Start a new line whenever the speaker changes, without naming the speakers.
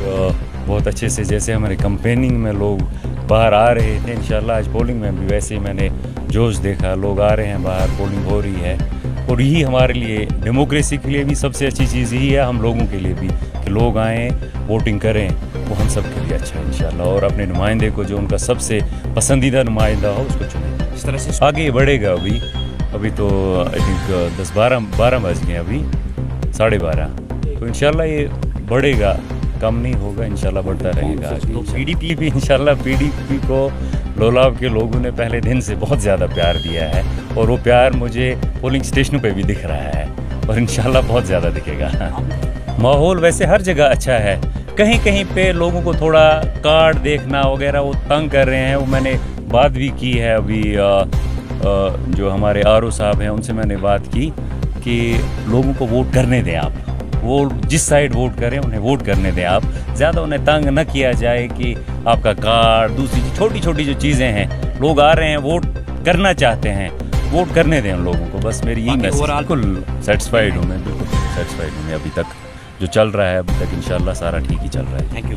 बहुत अच्छे से जैसे हमारे कंपेनिंग में लोग बाहर आ रहे थे इंशाल्लाह आज पोलिंग में भी वैसे ही मैंने जोश देखा लोग आ रहे हैं बाहर पोलिंग हो रही है। और यही हमारे लिए डेमोक्रेसी के लिए भी सबसे अच्छी चीज़ यही है हम लोगों के लिए भी कि लोग आएँ वोटिंग करें वो हम सब के लिए अच्छा है इंशाल्लाह। और अपने नुमाइंदे को जो उनका सबसे पसंदीदा नुमाइंदा हो उसको चुनें।
इस तरह से
आगे बढ़ेगा अभी अभी तो आई थिंक दस बारह बारह बज गए अभी साढ़े बारह। तो इंशाल्लाह ये बढ़ेगा। कम नहीं होगा इंशाल्लाह बढ़ता रहेगा। आगे पीडीपी भी इंशाल्लाह पीडीपी को लोलाब के लोगों ने पहले दिन से बहुत ज़्यादा प्यार दिया है और वो प्यार मुझे पोलिंग स्टेशनों पे भी दिख रहा है और इंशाल्लाह बहुत ज़्यादा दिखेगा। माहौल वैसे हर जगह अच्छा है। कहीं कहीं पे लोगों को थोड़ा कार्ड देखना वगैरह वो तंग कर रहे हैं। वो मैंने बात भी की है अभी आ, आ, जो हमारे आर साहब हैं उनसे मैंने बात की कि लोगों को वोट करने दें आप। वो जिस साइड वोट करें उन्हें वोट करने दें आप। ज़्यादा उन्हें तंग न किया जाए कि आपका कार्ड दूसरी छोटी छोटी जो चीज़ें हैं लोग आ रहे हैं वोट करना चाहते हैं वोट करने दें उन लोगों को। बस मेरी यही मैसेज बिल्कुल सेटिस्फाइड हूँ मैं बिल्कुल सेटिस्फाइड हूँ मैं। अभी तक जो चल रहा है अभी तक इन सारा ठीक ही चल रहा है।
Thank you